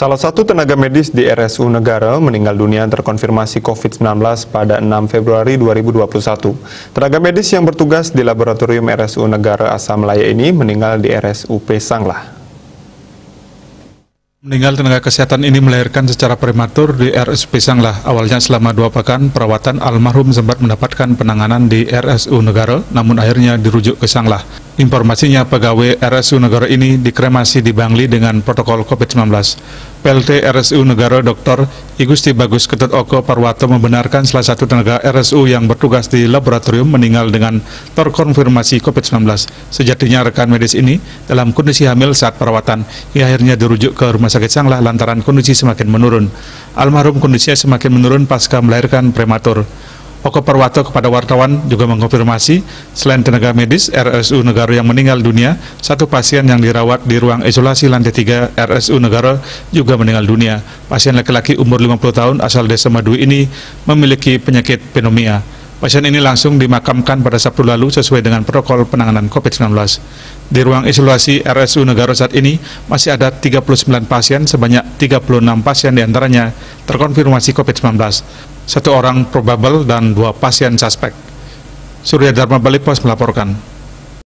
Salah satu tenaga medis di RSU Negara meninggal dunia terkonfirmasi COVID-19 pada 6 Februari 2021. Tenaga medis yang bertugas di laboratorium RSU Negara Asam Melaya ini meninggal di RSUP Sanglah. Meninggal tenaga kesehatan ini melahirkan secara prematur di RSUP Sanglah. Awalnya selama dua pekan, perawatan almarhum sempat mendapatkan penanganan di RSU Negara, namun akhirnya dirujuk ke Sanglah. Informasinya pegawai RSU Negara ini dikremasi di Bangli dengan protokol COVID-19. PLT RSU Negara Dr. Igusti Bagus Ketut Oko Parwato membenarkan salah satu tenaga RSU yang bertugas di laboratorium meninggal dengan terkonfirmasi COVID-19. Sejatinya rekan medis ini dalam kondisi hamil saat perawatan, ia akhirnya dirujuk ke rumah sakit Sanglah lantaran kondisi semakin menurun. Almarhum kondisinya semakin menurun pasca melahirkan prematur. Oko Perwato kepada wartawan juga mengkonfirmasi selain tenaga medis RSU Negara yang meninggal dunia, satu pasien yang dirawat di ruang isolasi lantai 3 RSU Negara juga meninggal dunia. Pasien laki-laki umur 50 tahun asal desa Madu ini memiliki penyakit pneumonia. Pasien ini langsung dimakamkan pada Sabtu lalu sesuai dengan protokol penanganan COVID-19. Di ruang isolasi RSU Negara saat ini masih ada 39 pasien, sebanyak 36 pasien di antaranya terkonfirmasi COVID-19 satu orang probable dan dua pasien suspek. Surya Dharma Bali Pos melaporkan.